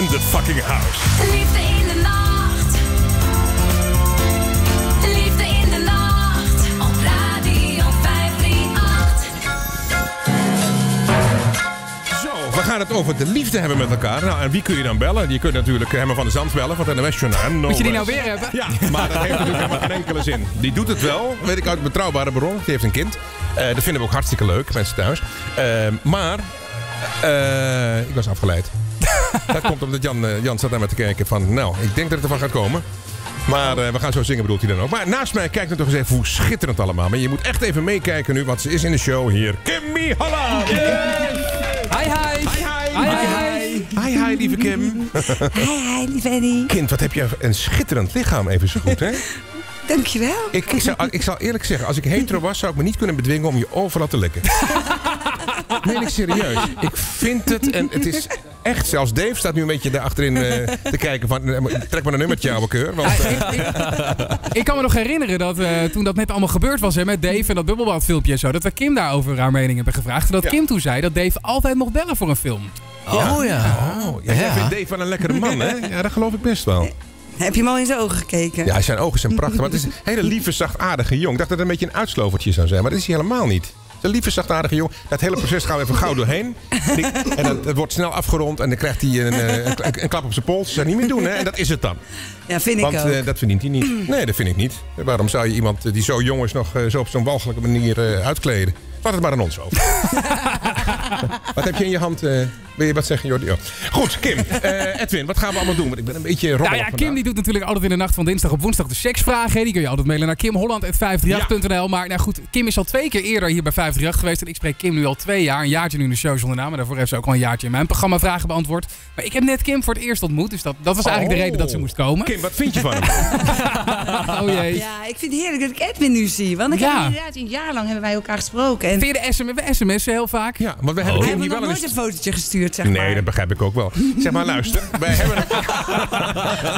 in the fucking house. Liefde in de nacht. Liefde in de nacht. Op Radio 538. Zo, we gaan het over de liefde hebben met elkaar. Nou, en wie kun je dan bellen? Je kunt natuurlijk Herman van der Zand bellen van het NOS Journaal. Moet je die nou weer hebben? Ja, maar dat heeft natuurlijk helemaal geen enkele zin. Die doet het wel, weet ik uit betrouwbare bron. Die heeft een kind. Eh, dat vinden we ook hartstikke leuk, mensen thuis. Eh, maar, eh, ik was afgeleid. Dat komt omdat Jan, eh, Jan zat naar me te kijken van... Nou, ik denk dat het ervan gaat komen. Maar eh, we gaan zo zingen, bedoelt hij dan ook. Maar naast mij kijkt het toch eens even hoe schitterend allemaal. Maar je moet echt even meekijken nu, want ze is in de show hier. Kimmy Holland! Hi, hi. Hi, hi. Hi, hi. Hi, hi, lieve Kim. Hi, hi, lieve Eddie. Kind, wat heb je een schitterend lichaam, even zo goed, hè? Dankjewel. Ik, ik, zou, ik zal eerlijk zeggen, als ik hetero was, zou ik me niet kunnen bedwingen om je overal te likken. Nee, ik serieus. Ik vind het, en het is echt, zelfs Dave staat nu een beetje daar achterin eh, te kijken van, eh, trek maar een nummertje, ouwe keur. Want, eh, Ik, ik- ik kan me nog herinneren dat eh, toen dat net allemaal gebeurd was hè, met Dave en dat bubbelbadfilmpje en zo, dat we Kim daarover haar mening hebben gevraagd. En dat Ja. Kim toen zei dat Dave altijd mocht bellen voor een film. Oh ja. oh, ja, jij vindt Dave wel een lekkere man, hè? Ja, dat geloof ik best wel. Heb je hem al in zijn ogen gekeken? Ja, zijn ogen zijn prachtig. Maar het is een hele lieve, zachtaardige jong. Ik dacht dat het een beetje een uitslovertje zou zijn, maar dat is hij helemaal niet. Een lieve, zachtaardige jong. Dat hele proces gaan we even gauw doorheen. En, ik- dat, het wordt snel afgerond en dan krijgt hij een, eh, een, een klap op zijn pols. Dat zou niet meer doen, hè? En dat is het dan. Ja, vind ik Want ook. eh, dat verdient hij niet. Nee, dat vind ik niet. Waarom zou je iemand eh, die zo jong is nog zo op zo'n walgelijke manier uitkleden? Laat het maar aan ons over. wat heb je in je hand? eh, wil je wat zeggen, Jordi? Oh. Goed, Kim. eh, Edwin, wat gaan we allemaal doen? Want ik ben een beetje rommelig Nou ja, Kim die doet natuurlijk altijd in de nacht van dinsdag op woensdag de seksvragen. Die kun je altijd mailen naar kimholland.538.nl. Maar nou goed, Kim is al twee keer eerder hier bij 538 geweest. En ik spreek Kim nu al twee jaar. Een jaartje nu in de show zonder naam. Maar daarvoor heeft ze ook al een jaartje in mijn programma vragen beantwoord. Maar ik heb net Kim voor het eerst ontmoet. Dus dat, dat was eigenlijk de Oh. reden dat ze moest komen. Kim, wat vind je van hem? Oh jee. Ja, ik vind het heerlijk dat ik Edwin nu zie. Want ik Ja. heb inderdaad een jaar lang hebben wij elkaar gesproken. En Via de SM, we sms'en heel vaak. Ja, want we hebben me nog wel nooit een fotootje gestuurd, zeg Nee, maar. dat begrijp ik ook wel. Zeg maar, luister. Wij hebben...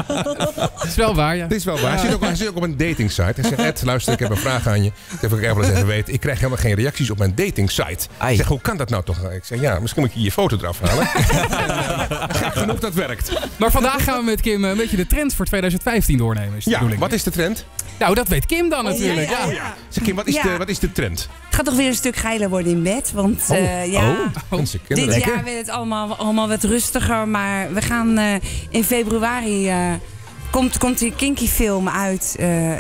Dat is wel waar, ja. Dit is wel waar. Hij zit ook, hij zit ook op een datingsite. Hij zegt, Ed, luister, ik heb een vraag aan je. Dat wil ik eens even weten. Ik krijg helemaal geen reacties op mijn datingsite. Ai. Ik zeg, hoe kan dat nou toch? Ik zeg, ja, misschien moet je je foto eraf halen. Gek genoeg, dat werkt. Maar vandaag gaan we met Kim een beetje de trends voor 2015 doornemen. Is de Ja, bedoeling. wat is de trend? Nou, dat weet Kim dan natuurlijk. ja, Ja, ja. Zeg, Kim, wat is, Ja. de, wat is de trend? Het gaat toch weer een stuk geiler worden in bed. Want eh, ja, Mensen dit jaar werd het allemaal, allemaal wat rustiger. Maar we gaan eh, in februari... eh, komt, komt die Kinky film uit. eh,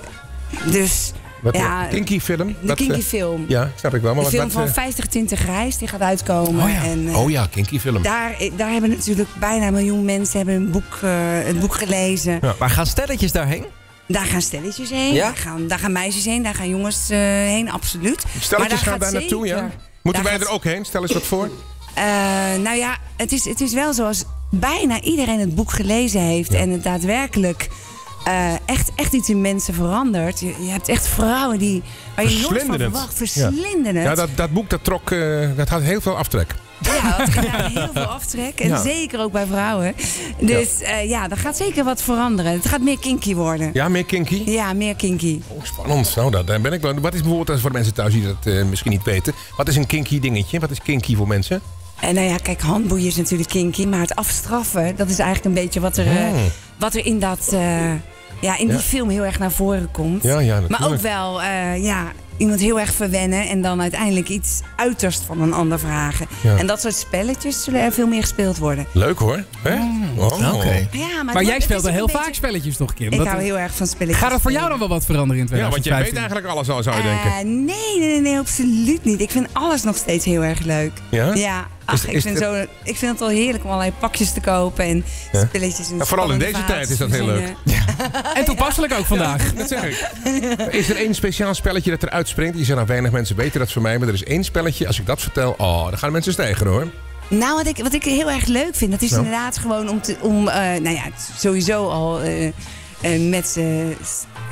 dus Wat, ja, kinky film? de Wat, Kinky film. ja, snap ik wel. Maar De wat, film van eh, 50 Tinten Grijs, die gaat uitkomen. oh, ja. En, eh, oh ja, kinky film. daar, daar hebben natuurlijk bijna een miljoen mensen hebben een boek, eh, het boek gelezen. Ja. Maar gaan stelletjes daarheen? Daar gaan stelletjes heen, Ja? daar, gaan, daar gaan meisjes heen, daar gaan jongens eh, heen, absoluut. Maar Stelletjes gaan daar naartoe, ja? Moeten daar wij gaat- er ook heen? Stel eens wat voor. Eh, nou ja, het is, het is wel zoals bijna iedereen het boek gelezen heeft Ja. en het daadwerkelijk eh, echt, echt iets in mensen verandert. Je, je hebt echt vrouwen die, waar je nooit van verwacht, verslinden het. Ja, dat, dat boek dat trok, eh, dat had heel veel aftrek. Ja, dat gaat heel veel aftrek. En Ja. zeker ook bij vrouwen. Dus ja, ja er gaat zeker wat veranderen. Het gaat meer kinky worden. Ja, meer kinky? Ja, meer kinky. Oh, spannend. Nou, daar ben ik wel. Wat is bijvoorbeeld, als voor de mensen thuis die dat eh, misschien niet weten, wat is een kinky dingetje? Wat is kinky voor mensen? En nou ja, kijk, handboeien is natuurlijk kinky. Maar het afstraffen, dat is eigenlijk een beetje wat er, eh, Oh. wat er in, dat, eh, ja, in die film heel erg naar voren komt. Ja, ja, maar ook wel, eh, ja, iemand heel erg verwennen. En dan uiteindelijk iets uiterst van een ander vragen. Ja. En dat soort spelletjes zullen er veel meer gespeeld worden. Leuk hoor. Hè? Oh. Oké. Ja, maar, jij speelt er ook heel vaak spelletjes toch, Kim? Ik Dat- hou heel erg van spelletjes. Gaat er voor jou dan wel wat veranderen in Ja, want jij 2015? weet eigenlijk alles al, zou je denken. Eh, nee, nee, nee, nee, absoluut niet. Ik vind alles nog steeds heel erg leuk. Ja? Ja, ach, Is- ik, vind het- zo, ik vind het wel heerlijk om allerlei pakjes te kopen en Ja. spelletjes. En Ja, vooral in deze tijd is dat heel verhaaltjes verzinnen. En toepasselijk ook vandaag. Dat zeg ik. Is er één speciaal spelletje dat eruit springt? Je zegt, nou, weinig mensen weten dat van mij. Maar er is één spelletje, als ik dat vertel, oh, dan gaan mensen stijgen hoor. Nou, wat ik, wat ik heel erg leuk vind, dat is Nou. inderdaad gewoon om, te, om eh, nou ja, sowieso al eh, eh, met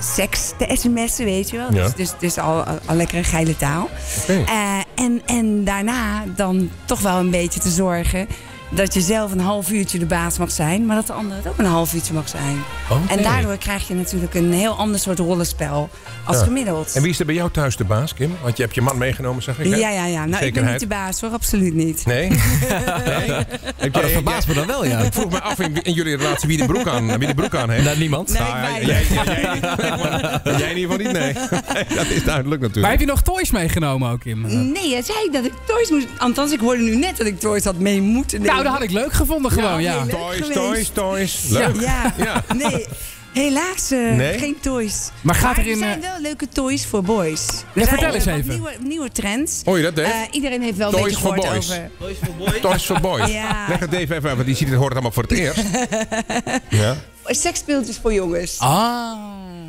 seks te sms'en, weet je wel. Ja. Dus, dus, dus al, al, al lekker een geile taal. Eh, en, en daarna dan toch wel een beetje te zorgen dat je zelf een half uurtje de baas mag zijn, maar dat de ander het ook een half uurtje mag zijn. Oké. En daardoor krijg je natuurlijk een heel ander soort rollenspel als Ja. gemiddeld. En wie is er bij jou thuis de baas, Kim? Want je hebt je man meegenomen, zeg ik. hè? ja, ja, ja. Nou, ik ben Zekerheid. niet de baas hoor, absoluut niet. Nee? nee? Heb Oh, dat verbaast me dan wel, ja. Ik vroeg me af in, in jullie relatie wie de broek aan, wie de broek aan heeft. Nou, niemand. Nee, Nou, jij, jij, jij, niet. jij in ieder geval niet, nee. Dat is duidelijk Maar natuurlijk. heb je nog toys meegenomen ook, Kim? Nee, jij zei dat ik toys moest... Althans, ik hoorde nu net dat ik toys had mee moeten nemen. Nou, dat had ik leuk gevonden gewoon, ja. leuk Toys, toys, toys. Leuk. Ja, Ja. nee. Helaas eh, Nee? geen toys. Maar gaat er er in, zijn eh, wel leuke toys voor boys. Er Ja, vertel eens even. Nieuwe, nieuwe trends. Hoor je dat, Dave? Eh, iedereen heeft wel een Toys beetje for gehoord boys. over Toys for boys. Ja. Leg het Dave even uit, want die ziet het, hoort het allemaal voor het eerst. Ja. seksspeeltjes voor jongens. Ah.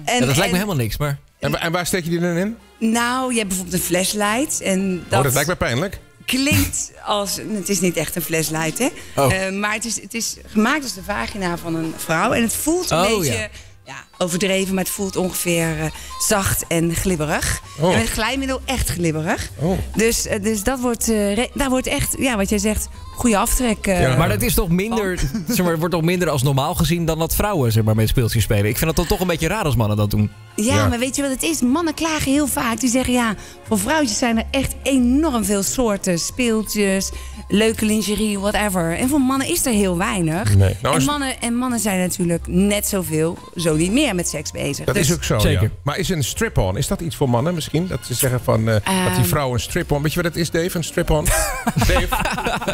En, Ja, dat lijkt me helemaal niks, maar... En, en waar steek je die dan in? Nou, je hebt bijvoorbeeld een flashlight. En dat, oh, dat lijkt me pijnlijk. Klinkt als... Het is niet echt een flashlight, hè? Oh. Eh, maar het is, het is gemaakt als de vagina van een vrouw. En het voelt een Oh, beetje... ja. Ja, overdreven, maar het voelt ongeveer eh, zacht en glibberig. Oh. En met glijmiddel echt glibberig. Oh. Dus, eh, dus dat wordt, re- daar wordt echt, ja, wat jij zegt, goede aftrek. Ja. Maar dat is toch minder, zeg maar, wordt toch minder als normaal gezien dan dat vrouwen zeg maar, met speeltjes spelen. Ik vind dat dan toch een beetje raar als mannen dat doen. Ja, Ja. maar weet je wat het is? Mannen klagen heel vaak. Die zeggen ja, voor vrouwtjes zijn er echt enorm veel soorten. Speeltjes, leuke lingerie, whatever. En voor mannen is er heel weinig. Nee. Nou en, mannen, en mannen zijn natuurlijk net zoveel, zo niet meer met seks bezig. Dat Dus- is ook zo, Zeker. ja. Maar is een strip-on, is dat iets voor mannen misschien? Dat ze zeggen van, eh, dat die Ehm. vrouw een strip-on... Weet je wat dat is, Dave, een strip-on? Dave,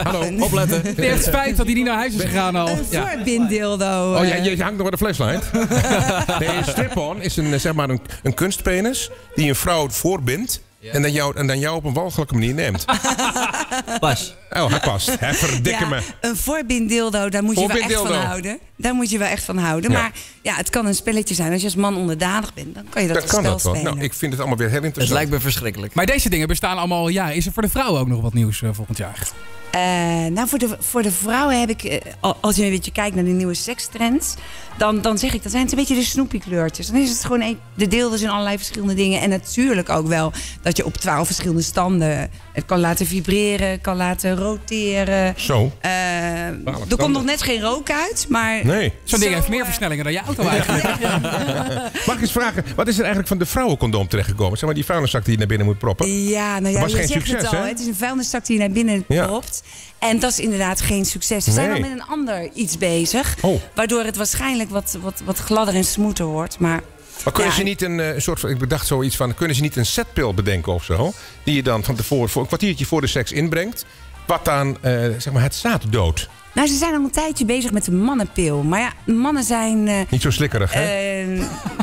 hallo, opletten. Het is echt spijt dat hij niet naar huis is gegaan al. Een voorbinddildo. Oh, eh. ja, je hangt nog bij de flashlight. nee, een strip-on is een, eh, zeg maar een, een kunstpenis die een vrouw voorbindt. En, dan jou, en dan jou op een walgelijke manier neemt. Pas. Oh, hij past. Hij verdikke Ja, me. een voorbinddildo, daar moet je wel echt van houden. Daar moet je wel echt van houden. Ja. Maar ja, het kan een spelletje zijn. Als je als man onderdanig bent, dan kan je dat, Dat kan spel dat wel. spelen. Nou, ik vind het allemaal weer heel Het interessant. lijkt me verschrikkelijk. Maar deze dingen bestaan allemaal al jaren. Is er voor de vrouwen ook nog wat nieuws eh, volgend jaar? Eh, nou, voor de, voor de vrouwen heb ik, eh, al- als je een beetje kijkt naar de nieuwe sekstrends, dan, dan zeg ik, dat zijn het een beetje de snoepie-kleurtjes. Dan is het gewoon een, de deelden in allerlei verschillende dingen. En natuurlijk ook wel dat je op twaalf verschillende standen het kan laten vibreren, kan laten roteren. Zo. Eh, er standen. komt nog net geen rook uit, maar... Nee. Zo'n ding Zo, heeft meer eh, versnellingen dan je auto eigenlijk. Mag ik eens vragen, wat is er eigenlijk van de vrouwencondoom terechtgekomen? Zeg maar die vuilniszak die je naar binnen moet proppen. Ja, nou ja, Was je geen zegt succes, het al. hè? Het is een vuilniszak die je naar binnen Ja. propt. En dat is inderdaad geen succes. Ze zijn Nee. wel met een ander iets bezig. Oh. Waardoor het waarschijnlijk wat, wat, wat gladder en smoeter wordt. Maar Maar kunnen Ja, ze niet een eh, soort van, ik bedacht zoiets van, kunnen ze niet een setpil bedenken of zo? Die je dan van tevoren, voor een kwartiertje voor de seks inbrengt. Wat dan, eh, zeg maar, het zaad doodt. nou, ze zijn al een tijdje bezig met de mannenpil. Maar ja, mannen zijn... eh, Niet zo slikkerig, hè?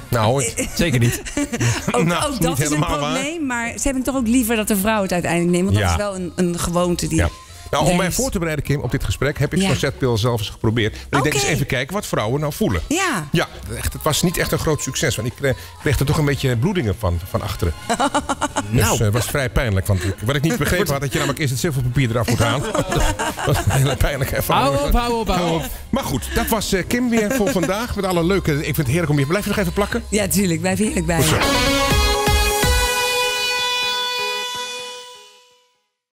nou, Zeker niet. ook, Nou, ook niet dat is een waar. probleem. Maar ze hebben toch ook liever dat de vrouw het uiteindelijk neemt. Want Ja. dat is wel een, een gewoonte die... ja. Nou, om mij Dus- voor te bereiden, Kim, op dit gesprek... heb ik Ja. zo'n setpil zelf eens geprobeerd. Maar ik denk eens even kijken wat vrouwen nou voelen. Ja. Ja, echt, het was niet echt een groot succes. Want ik kreeg, kreeg er toch een beetje bloedingen van, van achteren. Dus Nou. het was vrij pijnlijk. Want ik- wat ik niet begrepen had, dat je namelijk eerst het zilverpapier eraf moet halen. dat was een hele pijnlijke ervaring. Hou op, hou op, hou op. Maar goed, dat was eh, Kim weer voor vandaag. Met alle leuke... Ik vind het heerlijk om je... Blijf je nog even plakken? Ja, tuurlijk. Blijf heerlijk bij je. Goed zo.